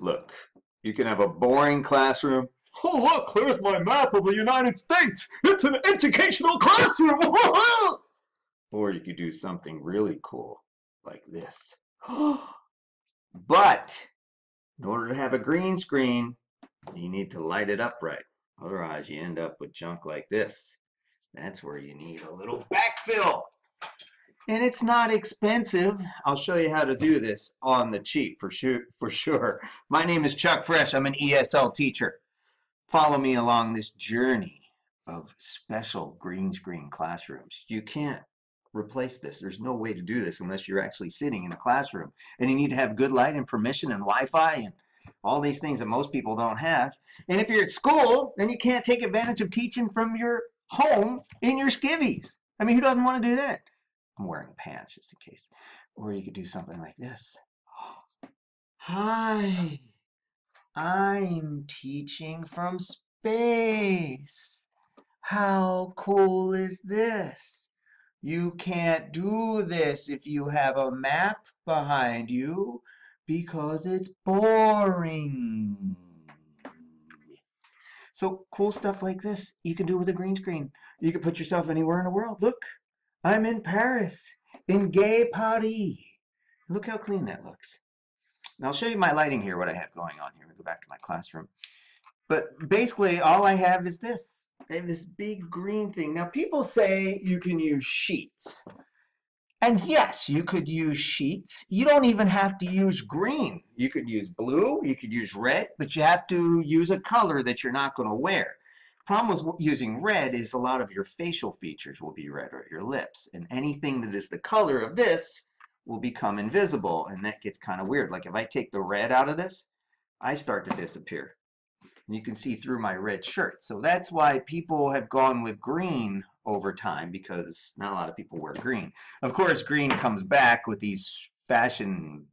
Look, you can have a boring classroom. Oh, look, there's my map of the United States. It's an educational classroom. Or you could do something really cool, like this. But in order to have a green screen, you need to light it up right. Otherwise, you end up with junk like this. That's where you need a little backfill. And it's not expensive. I'll show you how to do this on the cheap for sure. For sure. My name is Chuck Fresh. I'm an ESL teacher. Follow me along this journey of special green screen classrooms. You can't replace this. There's no way to do this unless you're actually sitting in a classroom. And you need to have good light and permission and Wi-Fi and all these things that most people don't have. And if you're at school, then you can't take advantage of teaching from your home in your skivvies. I mean, who doesn't want to do that? I'm wearing pants just in case. Or you could do something like this. Hi, I'm teaching from space. How cool is this? You can't do this if you have a map behind you because it's boring. So cool stuff like this you can do with a green screen. You can put yourself anywhere in the world. Look, I'm in Paris, in Gay Paris. Look how clean that looks. Now I'll show you my lighting here, what I have going on here. Me go back to my classroom. But basically, all I have is this. I have this big green thing. Now, people say you can use sheets. And yes, you could use sheets. You don't even have to use green. You could use blue, you could use red, but you have to use a color that you're not going to wear. The problem with using red is a lot of your facial features will be red or your lips. And anything that is the color of this will become invisible. And that gets kind of weird. Like if I take the red out of this, I start to disappear. And you can see through my red shirt. So that's why people have gone with green over time because not a lot of people wear green. Of course, green comes back with these fashion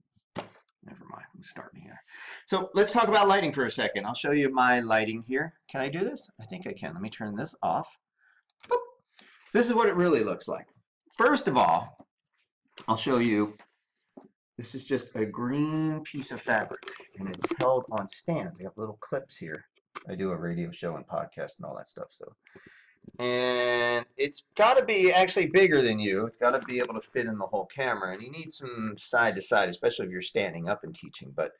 never mind, I'm starting here. So let's talk about lighting for a second. I'll show you my lighting here. Can I do this? I think I can. Let me turn this off. Boop. So this is what it really looks like. First of all, I'll show you, this is just a green piece of fabric and it's held on stands. I have little clips here. I do a radio show and podcast and all that stuff. So and it's got to be actually bigger than you. It's got to be able to fit in the whole camera, and you need some side to side, especially if you're standing up and teaching. But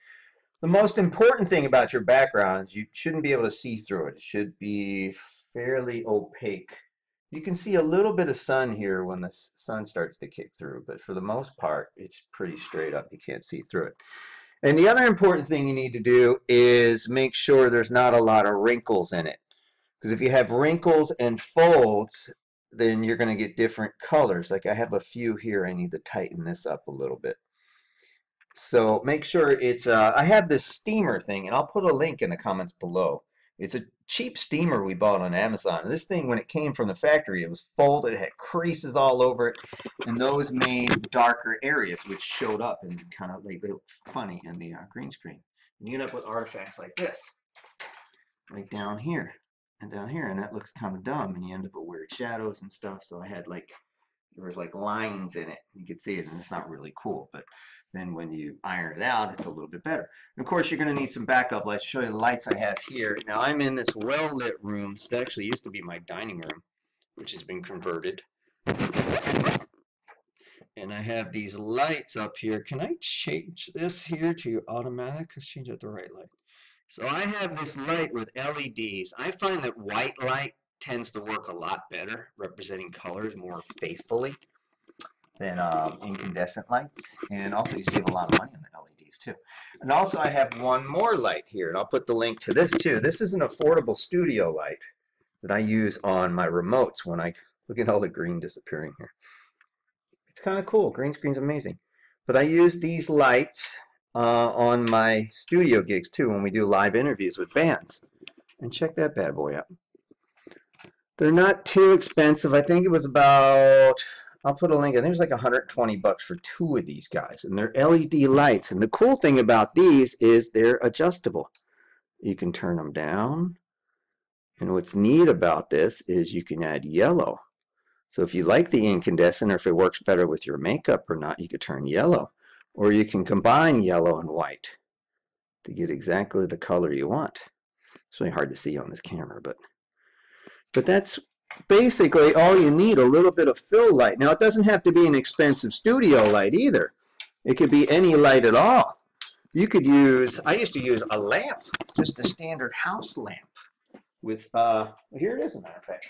the most important thing about your background is you shouldn't be able to see through it. It should be fairly opaque. You can see a little bit of sun here when the sun starts to kick through, but for the most part, it's pretty straight up. You can't see through it. And the other important thing you need to do is make sure there's not a lot of wrinkles in it. Because if you have wrinkles and folds, then you're going to get different colors. Like I have a few here. I need to tighten this up a little bit. So make sure it's, uh, I have this steamer thing, and I'll put a link in the comments below. It's a cheap steamer we bought on Amazon. And this thing, when it came from the factory, it was folded, it had creases all over it, and those made darker areas, which showed up and kind of like look funny in the uh, green screen. And you end up with artifacts like this, like down here and down here and that looks kind of dumb and you end up with weird shadows and stuff so I had like there was like lines in it you could see it and it's not really cool but then when you iron it out it's a little bit better. And of course you're going to need some backup lights show you the lights I have here. Now I'm in this well lit room this actually used to be my dining room which has been converted. And I have these lights up here. Can I change this here to automatic? Let's change it to right light. So I have this light with LEDs. I find that white light tends to work a lot better, representing colors more faithfully than um, incandescent lights. And also you save a lot of money on the LEDs too. And also I have one more light here, and I'll put the link to this too. This is an affordable studio light that I use on my remotes when I, look at all the green disappearing here. It's kind of cool. Green screen's amazing. But I use these lights uh, on my studio gigs too when we do live interviews with bands. And check that bad boy out. They're not too expensive. I think it was about, I'll put a link, I think it was like 120 bucks for two of these guys. And they're LED lights. And the cool thing about these is they're adjustable. You can turn them down. And what's neat about this is you can add yellow. So if you like the incandescent or if it works better with your makeup or not, you could turn yellow or you can combine yellow and white to get exactly the color you want. It's really hard to see on this camera, but but that's basically all you need, a little bit of fill light. Now, it doesn't have to be an expensive studio light either. It could be any light at all. You could use, I used to use a lamp, just a standard house lamp with, uh, here it is, as a matter of fact.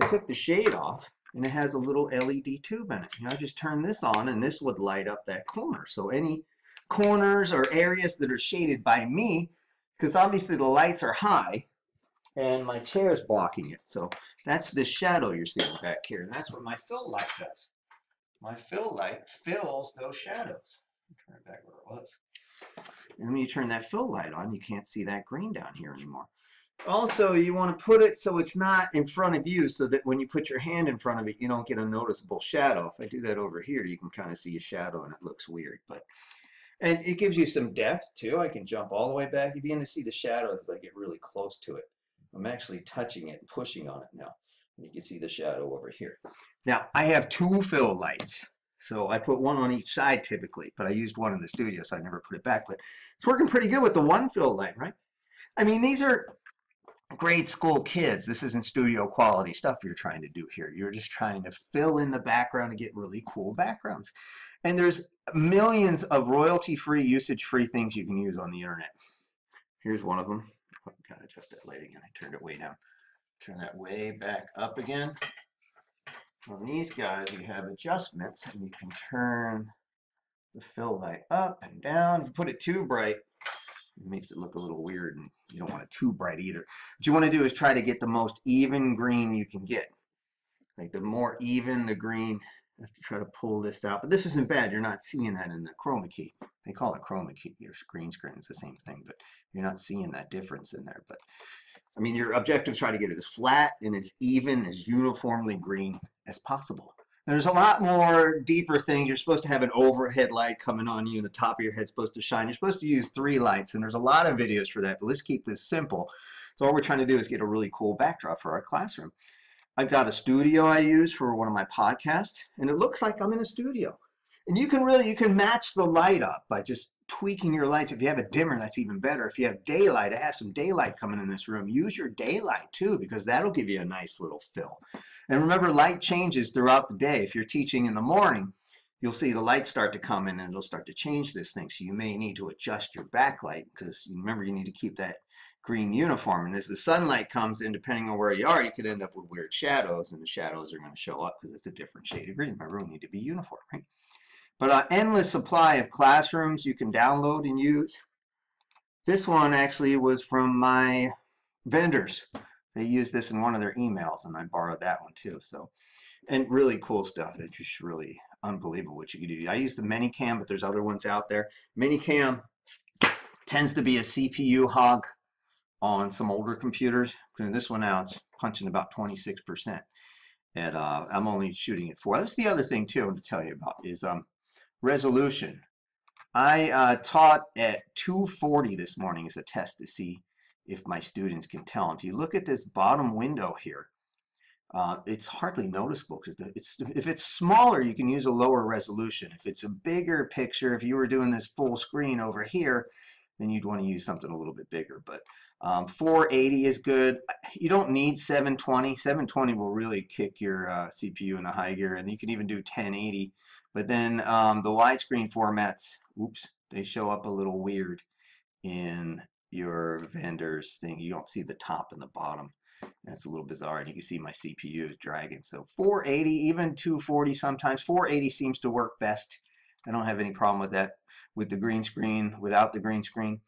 I took the shade off and it has a little LED tube in it. And I just turn this on and this would light up that corner. So any corners or areas that are shaded by me, because obviously the lights are high and my chair is blocking it. So that's the shadow you're seeing back here. And that's what my fill light does. My fill light fills those shadows. Turn it back where it was. And when you turn that fill light on, you can't see that green down here anymore. Also, you want to put it so it's not in front of you so that when you put your hand in front of it, you don't get a noticeable shadow. If I do that over here, you can kind of see a shadow and it looks weird. But And it gives you some depth too. I can jump all the way back. You begin to see the shadows as I get really close to it. I'm actually touching it and pushing on it now. And You can see the shadow over here. Now, I have two fill lights. So I put one on each side typically, but I used one in the studio, so I never put it back. But it's working pretty good with the one fill light, right? I mean, these are grade school kids. This isn't studio quality stuff you're trying to do here. You're just trying to fill in the background and get really cool backgrounds. And there's millions of royalty-free, usage-free things you can use on the internet. Here's one of them. Oh, gotta adjust that light again. I turned it way down. Turn that way back up again. On these guys, you have adjustments, and you can turn the fill light up and down. You put it too bright, it makes it look a little weird, and you don't want it too bright either. What you want to do is try to get the most even green you can get. Like the more even the green, Have to try to pull this out. But this isn't bad. You're not seeing that in the chroma key. They call it chroma key. Your green screen is the same thing, but you're not seeing that difference in there. But I mean, your objective is try to get it as flat and as even, as uniformly green as possible. Now, there's a lot more deeper things. You're supposed to have an overhead light coming on you, and the top of your head's supposed to shine. You're supposed to use three lights, and there's a lot of videos for that, but let's keep this simple. So all we're trying to do is get a really cool backdrop for our classroom. I've got a studio I use for one of my podcasts, and it looks like I'm in a studio. And you can really, you can match the light up by just tweaking your lights. If you have a dimmer, that's even better. If you have daylight, I have some daylight coming in this room. Use your daylight too, because that'll give you a nice little fill. And remember, light changes throughout the day. If you're teaching in the morning, you'll see the lights start to come in and it'll start to change this thing. So you may need to adjust your backlight because remember, you need to keep that green uniform. And as the sunlight comes in, depending on where you are, you could end up with weird shadows, and the shadows are going to show up because it's a different shade of green. My room need to be uniform, right? But an endless supply of classrooms you can download and use. This one actually was from my vendors. They used this in one of their emails, and I borrowed that one too. So, and really cool stuff. It's just really unbelievable what you can do. I use the ManyCam, but there's other ones out there. ManyCam tends to be a CPU hog on some older computers. And this one now it's punching about 26%. And uh, I'm only shooting at four. That's the other thing too I want to tell you about is um, resolution. I uh, taught at 240 this morning as a test to see if my students can tell. If you look at this bottom window here, uh, it's hardly noticeable because if it's smaller, you can use a lower resolution. If it's a bigger picture, if you were doing this full screen over here, then you'd want to use something a little bit bigger. But um, 480 is good. You don't need 720. 720 will really kick your uh, CPU in a high gear, and you can even do 1080. But then um, the widescreen formats, oops, they show up a little weird in your vendor's thing. You don't see the top and the bottom. That's a little bizarre, and you can see my CPU is dragging. So 480, even 240 sometimes. 480 seems to work best. I don't have any problem with that with the green screen, without the green screen.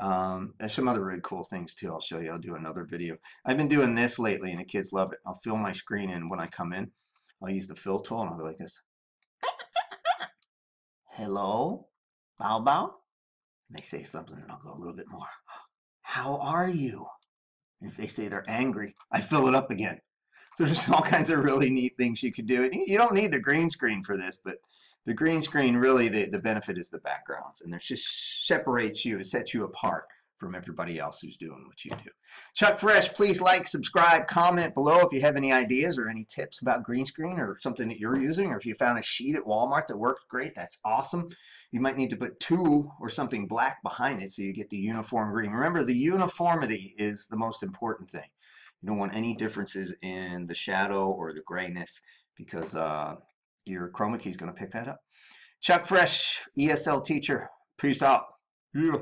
Um, some other really cool things too. I'll show you. I'll do another video. I've been doing this lately, and the kids love it. I'll fill my screen in when I come in. I'll use the fill tool, and I'll go like this. Hello, Bow Bow. And they say something, and I'll go a little bit more. How are you? And if they say they're angry, I fill it up again. So there's all kinds of really neat things you could do. And you don't need the green screen for this, but the green screen, really, the, the benefit is the backgrounds, and it just separates you, it sets you apart from everybody else who's doing what you do. Chuck Fresh, please like, subscribe, comment below if you have any ideas or any tips about green screen or something that you're using, or if you found a sheet at Walmart that worked great, that's awesome. You might need to put two or something black behind it so you get the uniform green. Remember, the uniformity is the most important thing. You don't want any differences in the shadow or the grayness because uh, your chroma key is going to pick that up. Chuck Fresh, ESL teacher. Peace out. Yeah.